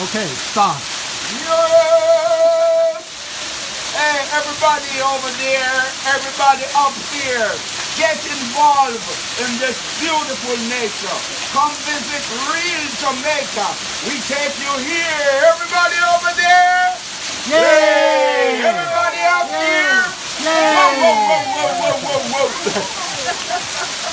Okay, stop. Yes! Hey, everybody over there, everybody up here, get involved in this beautiful nature. Come visit real Jamaica. We take you here. Everybody over there. Yay! Everybody up here. Yay! Whoa, whoa, whoa, whoa, whoa, whoa, whoa.